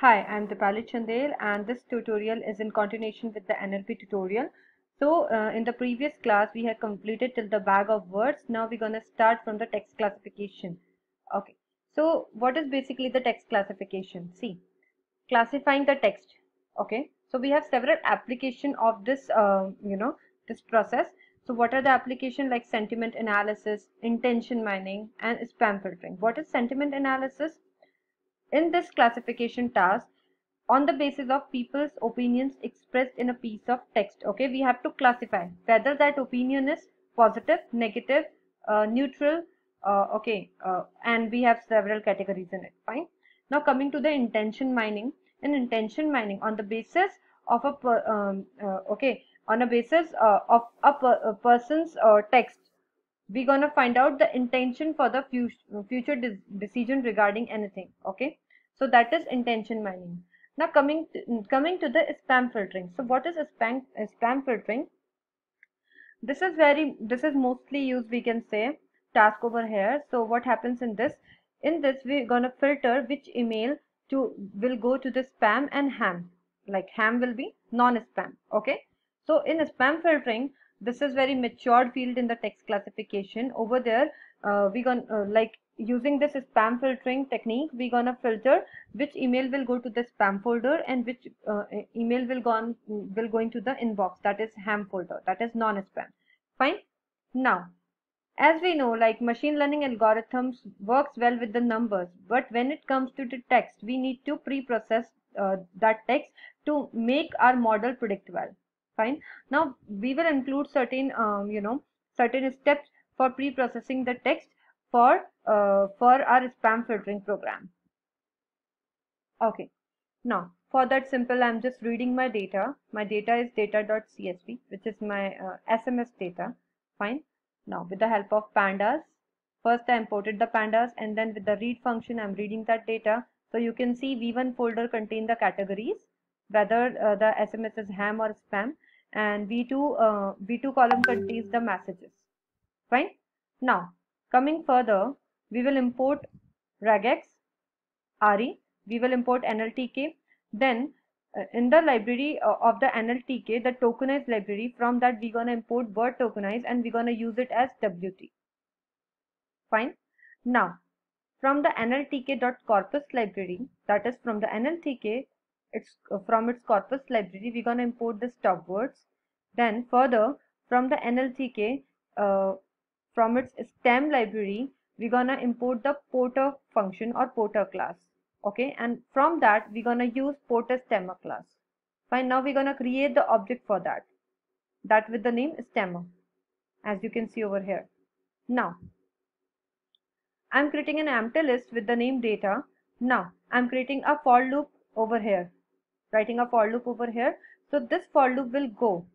Hi, I'm Dipali Chandel and this tutorial is in continuation with the NLP tutorial. So uh, in the previous class we had completed till the bag of words. Now we're going to start from the text classification. Okay. So what is basically the text classification? See, classifying the text. Okay. So we have several application of this, uh, you know, this process. So what are the application like sentiment analysis, intention mining and spam filtering. What is sentiment analysis? In this classification task, on the basis of people's opinions expressed in a piece of text, okay, we have to classify whether that opinion is positive, negative, uh, neutral, uh, okay, uh, and we have several categories in it, fine. Now coming to the intention mining, in intention mining on the basis of a, um, uh, okay, on a basis uh, of a, per a person's uh, text, we're gonna find out the intention for the future de decision regarding anything okay? So that is intention mining. Now coming to, coming to the spam filtering. So what is spam spam filtering? This is very this is mostly used we can say task over here. So what happens in this? In this we're gonna filter which email to will go to the spam and ham. Like ham will be non-spam okay? So in spam filtering this is very matured field in the text classification. Over there uh, we gonna uh, like using this spam filtering technique we're gonna filter which email will go to the spam folder and which uh, email will go on will go into the inbox that is ham folder that is non-spam. Fine? Now as we know like machine learning algorithms works well with the numbers but when it comes to the text we need to pre-process uh, that text to make our model predict well fine. Now we will include certain um, you know certain steps for pre-processing the text for uh, for our spam filtering program. Okay. Now for that simple i'm just reading my data. My data is data.csv which is my uh, sms data. Fine. Now with the help of pandas first i imported the pandas and then with the read function i'm reading that data. So you can see v1 folder contain the categories whether uh, the sms is ham or spam and v2 uh, v2 column contains the messages. Fine? Now coming further we will import regex re we will import nltk then uh, in the library uh, of the nltk the tokenized library from that we're gonna import word tokenize and we're gonna use it as wt fine? Now from the nltk.corpus library that is from the nltk it's uh, from its corpus library we're to import the stop words. Then further from the nltk uh, from its stem library we're to import the porter function or porter class. Okay? And from that we're to use porter stemmer class. Fine now we're to create the object for that. That with the name stemmer as you can see over here. Now i'm creating an empty list with the name data. Now i'm creating a for loop over here writing a for loop over here. So this for loop will go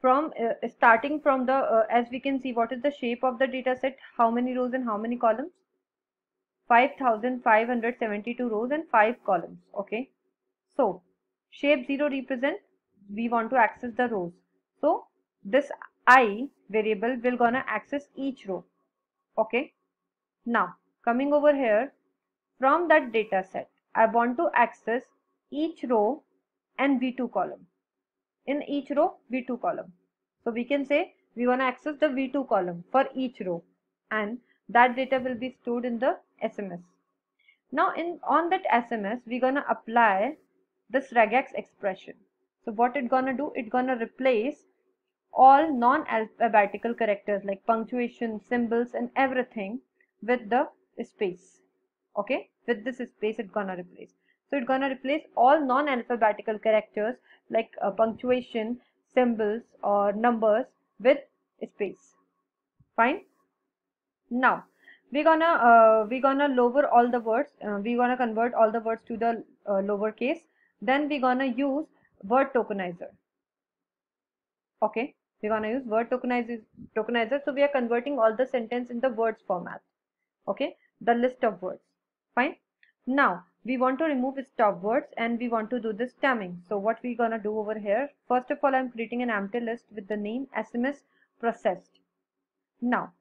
from uh, starting from the uh, as we can see what is the shape of the data set? How many rows and how many columns? 5572 rows and 5 columns okay? So shape 0 represent we want to access the rows. So this i variable will gonna access each row okay? Now coming over here from that data set i want to access each row and v2 column. In each row v2 column. So we can say we want to access the v2 column for each row and that data will be stored in the sms now in on that sms we're gonna apply this regex expression. So what it gonna do? It gonna replace all non-alphabetical characters like punctuation symbols and everything with the space. Okay? With this space it gonna replace so it's gonna replace all non-alphabetical characters like uh, punctuation, symbols or numbers with space. Fine. Now we're gonna uh, we're gonna lower all the words. Uh, we're gonna convert all the words to the uh, lower. Then we're gonna use word tokenizer. Okay, we're gonna use word tokenizer. Tokenizer. So we are converting all the sentence in the words format. Okay, the list of words. Fine. Now we want to remove stop words and we want to do the stemming so what we're gonna do over here? First of all i'm creating an empty list with the name sms processed. Now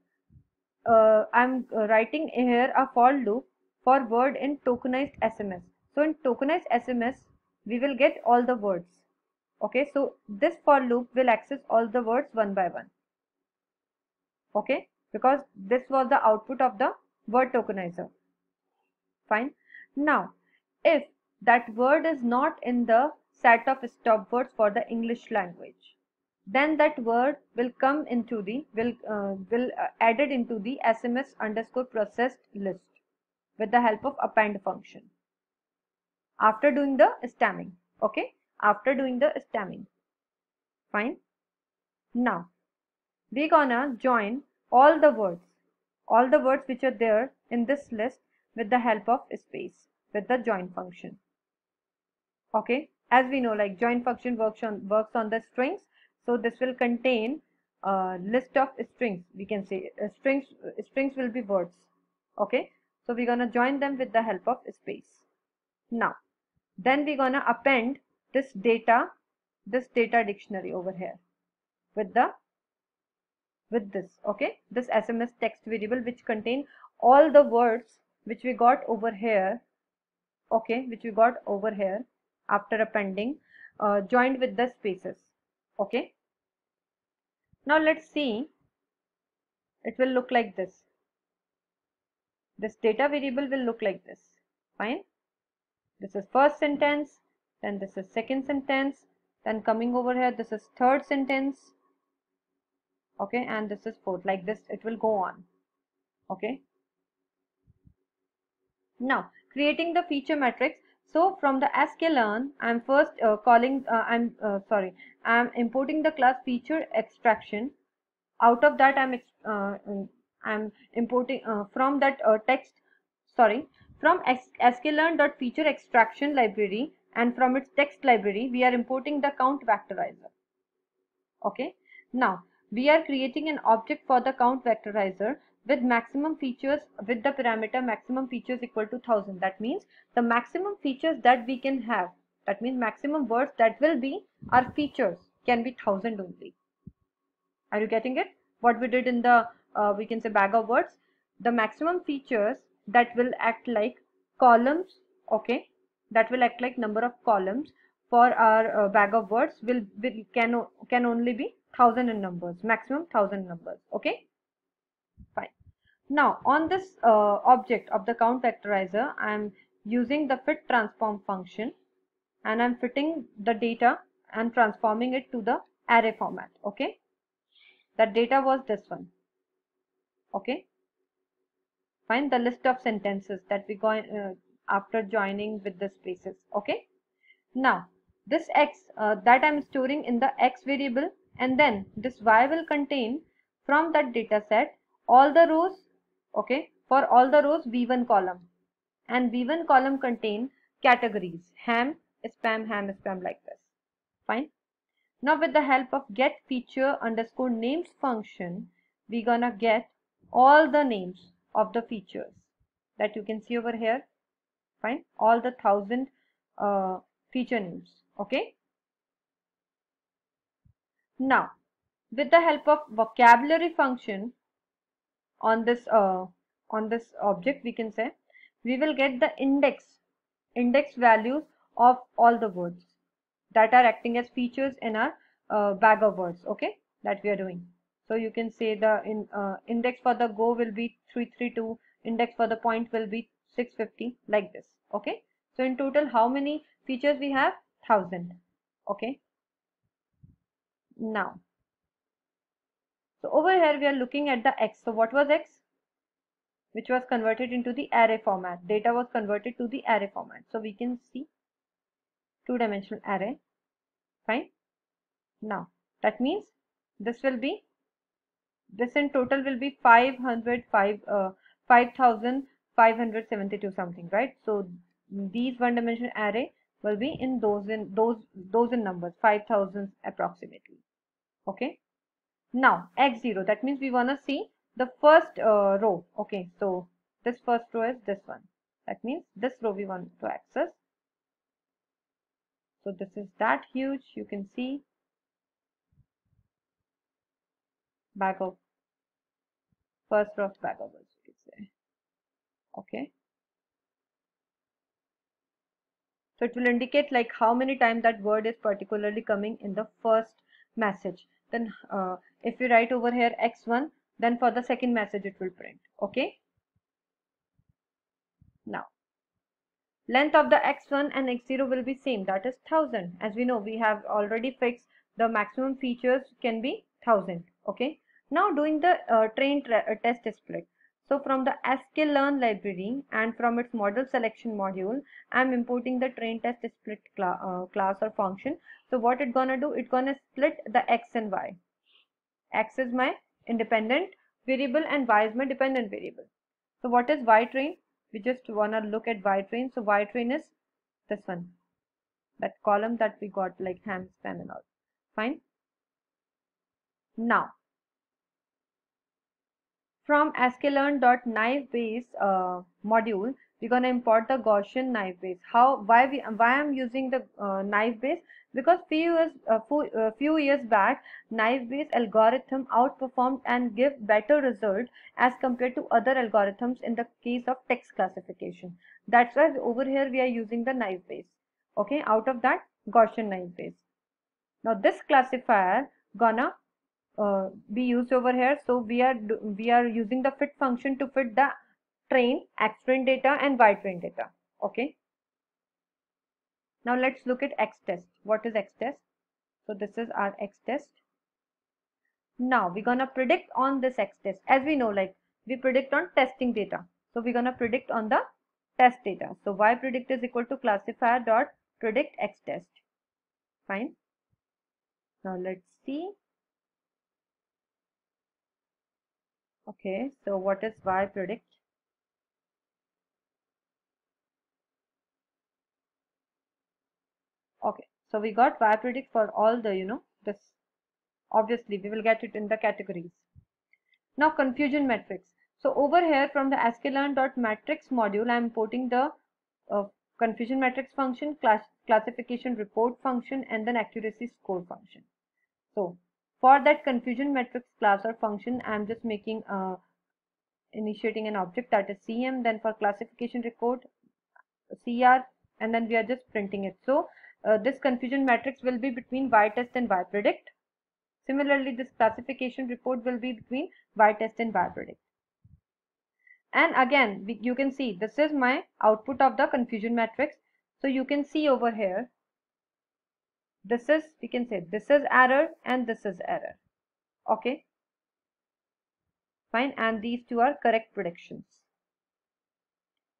uh, i'm writing here a for loop for word in tokenized sms so in tokenized sms we will get all the words. Okay so this for loop will access all the words one by one. Okay because this was the output of the word tokenizer. Fine now if that word is not in the set of stop words for the english language then that word will come into the will uh, will uh, added into the sms underscore processed list with the help of append function. After doing the stemming okay? After doing the stemming fine? Now we're gonna join all the words all the words which are there in this list with the help of space with the join function. Okay? As we know like join function works on works on the strings. So this will contain a list of strings we can say. Uh, strings strings will be words. Okay? So we're gonna join them with the help of space. Now then we're gonna append this data this data dictionary over here with the with this. Okay? This sms text variable which contain all the words which we got over here okay which we got over here after appending uh, joined with the spaces okay. Now let's see it will look like this. This data variable will look like this fine. This is first sentence then this is second sentence then coming over here this is third sentence okay and this is fourth like this it will go on okay now creating the feature matrix. So from the sklearn i'm first uh, calling uh, i'm uh, sorry i'm importing the class feature extraction. Out of that i'm uh, i'm importing uh, from that uh, text sorry from sklearn.feature extraction library and from its text library we are importing the count vectorizer. Okay? Now we are creating an object for the count vectorizer with maximum features with the parameter maximum features equal to 1000 that means the maximum features that we can have that means maximum words that will be our features can be 1000 only. Are you getting it? What we did in the uh, we can say bag of words the maximum features that will act like columns okay? That will act like number of columns for our uh, bag of words will, will can can only be thousand in numbers maximum thousand numbers okay now on this uh, object of the count vectorizer i am using the fit transform function and i'm fitting the data and transforming it to the array format okay? That data was this one okay? Find the list of sentences that we go uh, after joining with the spaces okay? Now this x uh, that i'm storing in the x variable and then this y will contain from that data set all the rows okay? For all the rows v1 column. And v1 column contain categories. Ham spam ham spam like this. Fine? Now with the help of get feature underscore names function we gonna get all the names of the features that you can see over here. Fine? All the thousand uh, feature names. Okay? Now with the help of vocabulary function on this uh, on this object we can say we will get the index index values of all the words that are acting as features in our uh, bag of words okay that we are doing. So you can say the in uh, index for the go will be 332 index for the point will be 650 like this okay. So in total how many features we have? thousand okay. Now so over here we are looking at the x. So what was x? Which was converted into the array format. Data was converted to the array format. So we can see two dimensional array. Fine. Now that means this will be this in total will be 505 uh, 5572 something right? So these one dimensional array will be in those in those those in numbers 5000 approximately. Okay now x0 that means we want to see the first uh, row. Okay so this first row is this one. That means this row we want to access. So this is that huge you can see. Bag of first row of bag of words you could say. Okay. So it will indicate like how many times that word is particularly coming in the first message. Then uh, if we write over here x1 then for the second message it will print okay now length of the x1 and x0 will be same that is 1000 as we know we have already fixed the maximum features can be 1000 okay now doing the uh, train tra uh, test split so from the sklearn library and from its model selection module, I'm importing the train test split cl uh, class or function. So what it gonna do? It gonna split the x and y. x is my independent variable and y is my dependent variable. So what is y train? We just wanna look at y train. So y train is this one, that column that we got like ham, spam and all. Fine. Now from sklearn.naive Bayes uh, module, we're going to import the Gaussian naive Bayes. How, why we, why I'm using the uh, naive Bayes? Because few years, uh, few, uh, few years back, naive Bayes algorithm outperformed and give better result as compared to other algorithms in the case of text classification. That's why over here we are using the naive Bayes. Okay, out of that Gaussian naive Bayes. Now this classifier gonna uh, be used over here so we are we are using the fit function to fit the train x train data and y train data okay now let's look at x test. What is x test? So this is our x test. Now we're gonna predict on this x test. As we know like we predict on testing data. So we're gonna predict on the test data. So y predict is equal to classifier dot predict x test. Fine. Now let's see. Okay, so what is y predict? Okay, so we got y predict for all the, you know, this. Obviously, we will get it in the categories. Now, confusion matrix. So over here from the sklearn.matrix module, I am importing the uh, confusion matrix function, class classification report function, and then accuracy score function. So for that confusion matrix class or function, I'm just making uh, initiating an object that is CM. Then for classification record, CR, and then we are just printing it. So uh, this confusion matrix will be between y test and y predict. Similarly, this classification report will be between y test and y predict. And again, we, you can see this is my output of the confusion matrix. So you can see over here this is we can say this is error and this is error okay fine and these two are correct predictions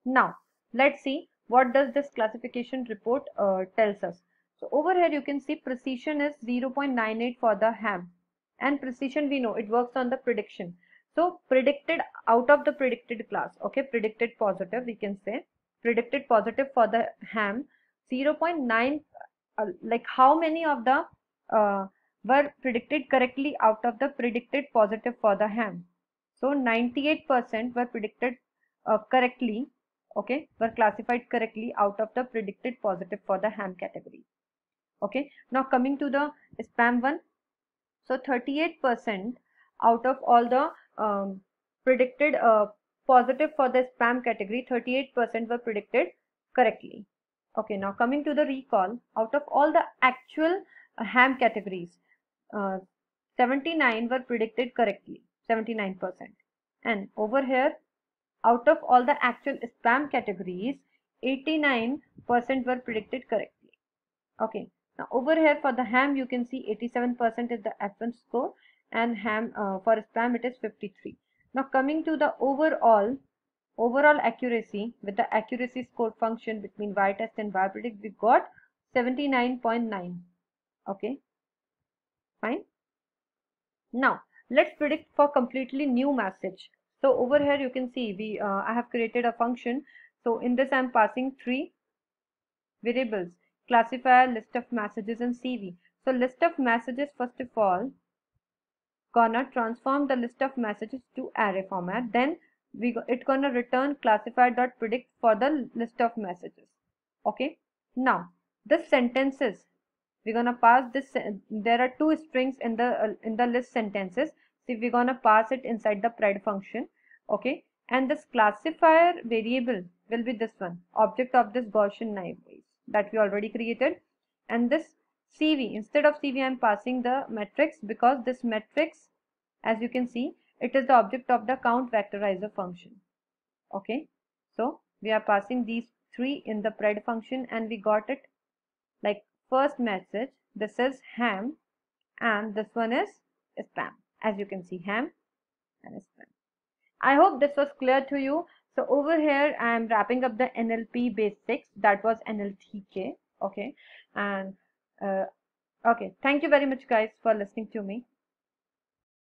now let's see what does this classification report uh, tells us? So over here you can see precision is 0.98 for the ham. And precision we know it works on the prediction. So predicted out of the predicted class okay predicted positive we can say predicted positive for the ham 0.9 uh, like how many of the uh, were predicted correctly out of the predicted positive for the ham? So 98% were predicted uh, correctly okay? Were classified correctly out of the predicted positive for the ham category. Okay? Now coming to the spam one. So 38% out of all the um, predicted uh, positive for the spam category 38% were predicted correctly. Okay, now coming to the recall, out of all the actual uh, ham categories, uh, 79 were predicted correctly, 79%. And over here, out of all the actual spam categories, 89% were predicted correctly. Okay, now over here for the ham, you can see 87% is the F1 score and ham uh, for spam it is 53. Now coming to the overall overall accuracy with the accuracy score function between y test and y predict we got 79.9 okay. Fine. Now let's predict for completely new message so over here you can see we uh, i have created a function. So in this i'm passing three variables. Classifier list of messages and cv so list of messages first of all gonna transform the list of messages to array format. Then we go, it gonna return classifier dot predict for the list of messages. Okay? Now this sentences we're gonna pass this there are two strings in the uh, in the list sentences so we're gonna pass it inside the pred function okay? And this classifier variable will be this one object of this gaussian naive Bayes that we already created. And this CV instead of CV I'm passing the matrix because this matrix as you can see it is the object of the count vectorizer function okay? So we are passing these three in the pred function and we got it like first message this is ham and this one is spam as you can see ham and spam i hope this was clear to you. So over here i am wrapping up the nlp basics. That was nltk okay? And uh, okay. Thank you very much guys for listening to me